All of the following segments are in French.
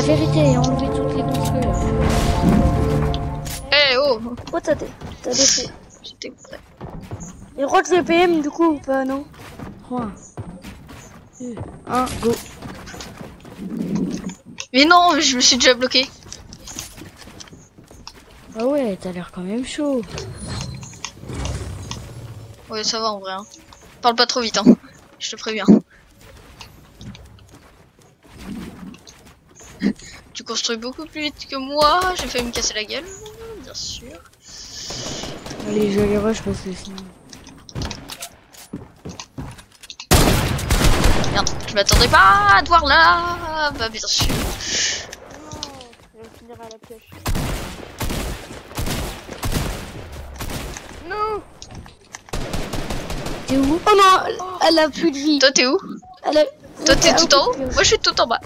la vérité, enlevez toutes les construits là. Eh oh Oh, t'as des, t'as des. J'étais prêt. Et rock le PM du coup ou pas, non 3, 2, 1, go. Mais non, je me suis déjà bloqué. Ah ouais, t'as l'air quand même chaud. Ouais, ça va en vrai. Hein. Parle pas trop vite, hein. Je te préviens. Tu construis beaucoup plus vite que moi. J'ai failli me casser la gueule, bien sûr. Allez, je vais les rush parce que sinon. Merde, je m'attendais pas à te voir là. Bah bien sûr. Je vais finir à la pioche. Non T'es où? Oh non, elle a plus de vie. Toi t'es où? Elle a... Toi t'es tout en haut? Moi je suis tout en bas.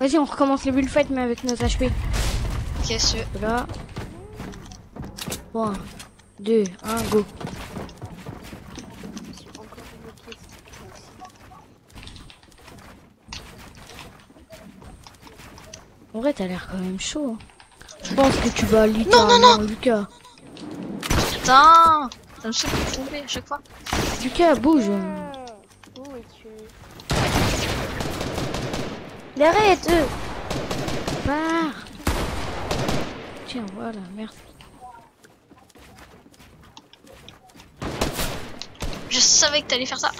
Vas-y, on recommence le bullfight mais avec nos HP. Ok, sûr. Là. 3, 2, 1, go. En vrai, t'as l'air quand même chaud. hein. Je pense que tu vas littéralement Lucas. Putain Ça me de tomber à chaque fois. Lucas, bouge. Mais arrête eux. Pars. Tiens, voilà, merci. Je savais que t'allais faire ça.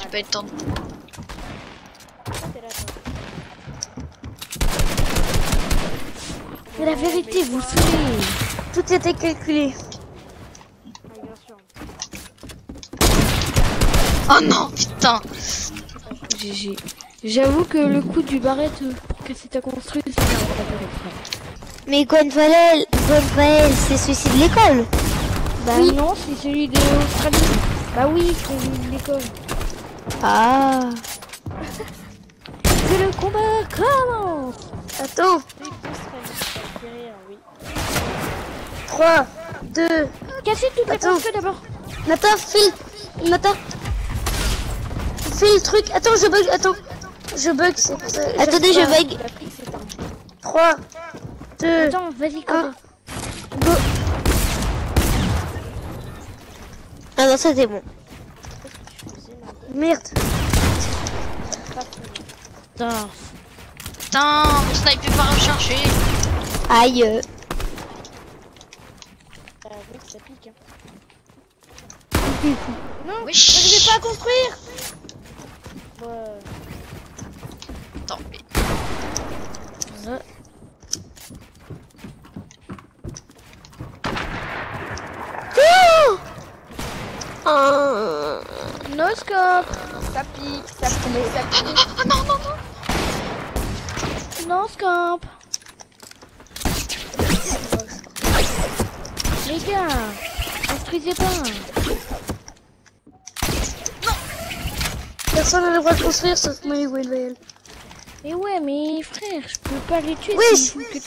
J'ai pas eu le temps. Mais la vérité, vous le savez. Tout était calculé. Oh non, putain GG. J'avoue que le coup du barrette euh, pour casser ta construite, c'est. Mais Gwenvalel, Gwenvalel, c'est celui-ci de l'école. Bah non, c'est celui d'Australie. Bah oui, c'est celui de l'école. Ah. Que le combat commence Attends. 3, 2, Cassez toutes les Attends. d'abord. Nathan, file Nathan File le truc Attends, je bug, attends Je bug, c'est pour ça. Attendez, je bug. 3, 2, Attends, vas-y, un, go. go Ah non, ça c'est bon. Merde Putain. Putain, mon snipe est pas rechargé. Aïe. euh. Oui. J'arrivais pas à construire Attends, mais... Ah. No scope. Ça pique, ça pique, ça pique. Oh non, non, non No scope. Les gars, construisez pas. Personne n'a le droit de construire sauf moi et Will Mais ouais, mais frère, je peux pas les tuer. Oui. que-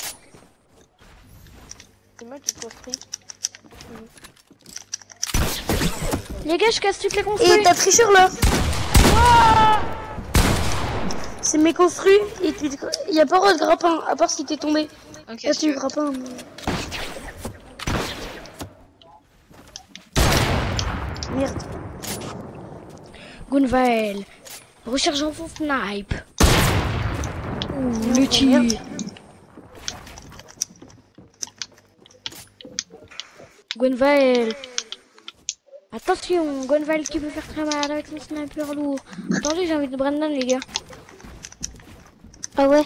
C'est moi qui construis. Les gars, je casse toutes les Et construits. t'as tricheur là C'est mes construits et tu... Il y a pas de grappin, à part si t'es tombé. Ok, Là tu grappin. mais- Merde. Gunvael, rechargeons son snipe. Ouh, le tir. Gunvael. Attention, Gunvael qui peut faire très mal avec son sniper lourd. Attendez, j'ai envie de Brandon, les gars. Ah ouais.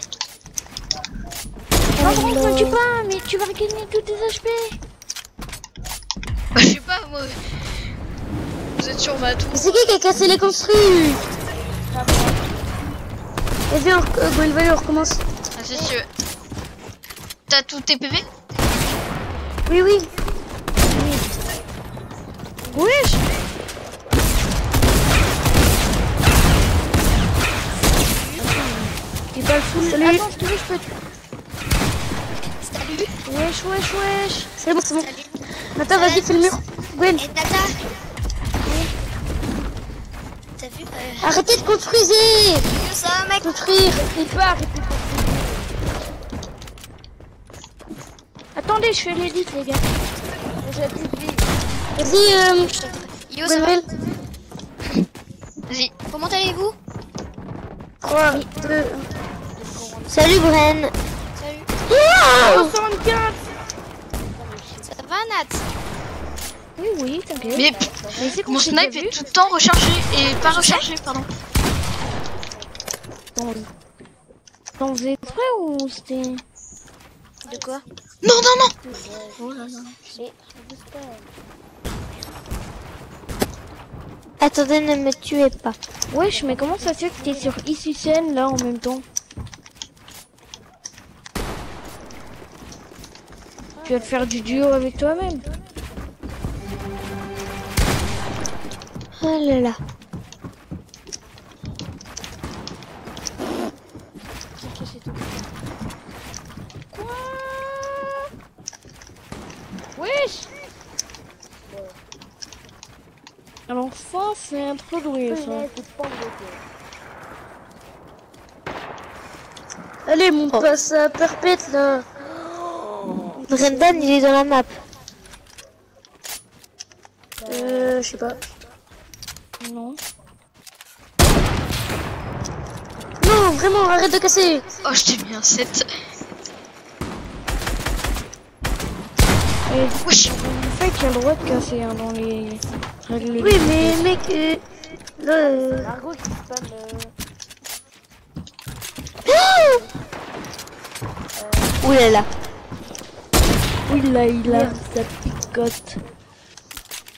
Non, non, ne tue pas, mais tu vas regagner tous tes HP. Bah, je sais pas, moi. Vous êtes sur ma tour. Mais c'est qui qui a cassé les construits? Et viens, euh, Gwenval, on recommence. Vas-y, si tu veux. T'as tous tes PV Oui, oui. Wesh T'es pas le full. Salut. Attends, si tu veux, je peux te... Wesh, wesh, wesh. C'est bon, c'est bon. Nathan, vas-y, fais le mur. Gwen, Et Tata Arrêtez de construire Que ça, mec Construire Il peut arrêter de Attendez, je fais l'édit, les gars. J'ai plus de vie. Vas-y, euh, Yo, ça. Vas-y. Comment allez-vous? 3, 2, Salut, Bren. Oh 75 Ça va, Nat? Oui, oui, t'inquiète. Mais mon snipe est tout le temps rechargé et pas rechargé, pardon. T'en- T'en faisais exprès ou c'était... De quoi? Non, non, non. Attendez, ne me tuez pas. Wesh, mais comment ça se fait que t'es sur ISUCN là en même temps? Tu vas te faire du duo avec toi-même Oh là là. Quoi Wesh Alors ça, c'est un peu doué ça. Allez, mon passe à perpète là. Brendan, il est dans la map. Euh, je sais pas. Non. Non, vraiment, arrête de casser. Oh, je t'ai mis un 7. Et Wesh en fait, tu as le droit de casser hein, dans les règles Oui, mais mec, euh, là, euh, Ouh là là. Oui, là, il a sa picote.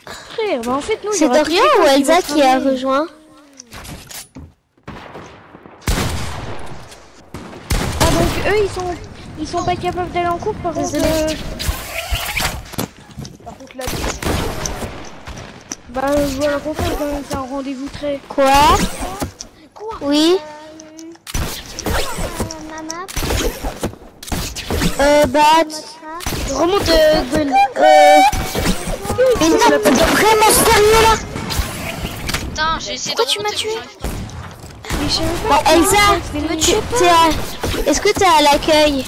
Frère, bah en fait, nous, C'est Dorian ou Elsa va qui a rejoint Ah, donc eux, ils sont, ils sont pas capables d'aller en cours, par contre. Euh, Bah, euh, voilà, qu'on fait quand même, c'est un rendez-vous très. Quoi Oui Euh, bah... t- remonte, euh, Gwen. Euh... Mais non, vraiment sérieux là Putain, j'ai essayé Pourquoi de tu m'as tué Bah, Elsa, à... Est-ce que t'es à l'accueil?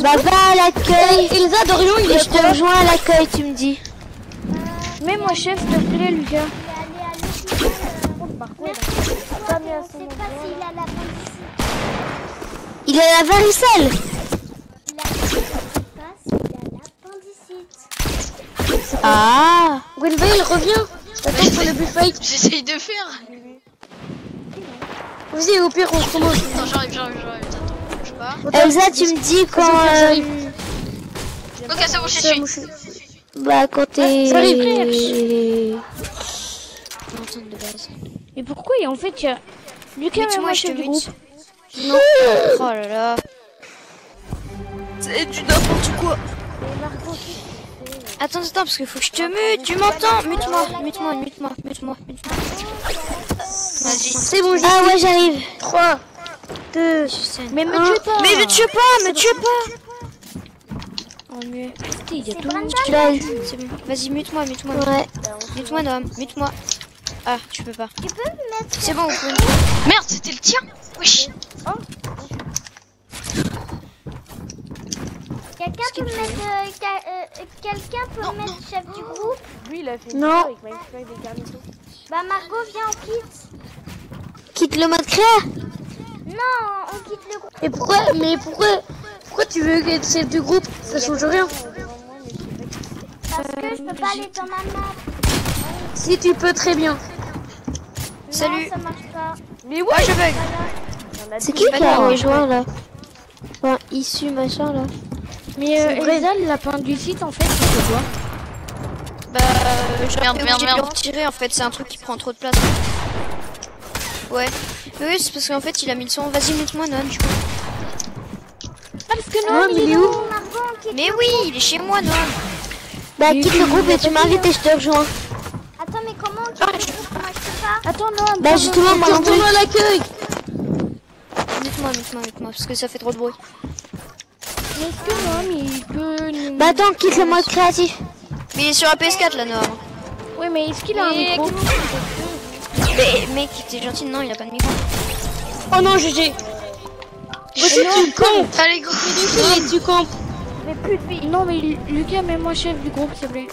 Bah va à l'accueil. Elsa, Dorian, il est je te rejoins à l'accueil, tu me dis. Mets-moi chef, s'il te plaît, Lucas. Il est à la varicelle. Ah. Gwenville, reviens. Attends pour le bullfight. J'essaye de faire. Vas-y, au pire, on recommence. Attends, j'arrive, j'arrive, j'arrive. Attends, bouge pas. Elsa, tu me dis quand... Euh, j'arrive. Ok, c'est bon, je Ça, suis. je Bah quand t'es... ça arrive, Mais pourquoi Et en fait, il y a Lucas et moi, chef du groupe. Oh là là. C'est du n'importe quoi. Attends, attends, parce qu'il faut que je te mute. Tu m'entends Mute-moi, mute-moi, mute-moi, mute-moi, mute-moi. Vas-y. C'est bon, Ah ouais, j'arrive. 3, 2, Mais me tue pas Mais me tue pas, me tue pas. Oh. Putain, il y a tout le monde. C'est bon. Vas-y, mute-moi, mute-moi. Ouais. Mute-moi, Noam, mute-moi. Ah, tu peux pas. Tu peux me mettre. C'est bon, vous pouvez. Merde, c'était le tien. Wesh. Quelqu'un peut me mettre, euh, ca- euh, quelqu'un peut me mettre chef du groupe Lui, il a fait Non. avec Minecraft et Carlito. Bah Margot viens on quitte. Quitte le mode créa. Non, on quitte le groupe. Et pourquoi, mais pourquoi, pourquoi tu veux être chef du groupe Ça change rien? Parce que je peux pas aller dans ma map. Si tu peux très bien. Salut. Non, ça marche pas. Mais ouais, je bug. C'est qui qui a rejoint là? Enfin, issu machin là. Mais euh. Elsa, le lapin du site, en fait, c'est quoi Bah, j'ai Merde, merde, le retirer en fait, c'est un truc qui prend trop de place. Ouais. Oui, c'est parce qu'en fait il a mis le son. Vas-y, mute-moi, non, du coup. Ah, parce que Non, mais il est où on. Mais oui, il est chez moi, non. Bah, quitte le groupe et tu m'invites et je te rejoins. Attends, mais comment on Moi je pas. Attends, non, Bah, justement, moi non plus. Retourne à l'accueil. Mute-moi, mute-moi, mute-moi, parce que ça fait trop de bruit. Mais est-ce que Noam, il peut nous... Bah, attends, quitte le mode créatif. Mais il est sur la PS4 là, Noam. Ouais, Ouais, mais est-ce qu'il a un micro Mais mec, t'es gentil, non, il a pas de micro. Oh non, GG. Aussi, tu campes. Allez, go Et tu campes. Non, mais Lucas, mets-moi chef du groupe, s'il te plaît.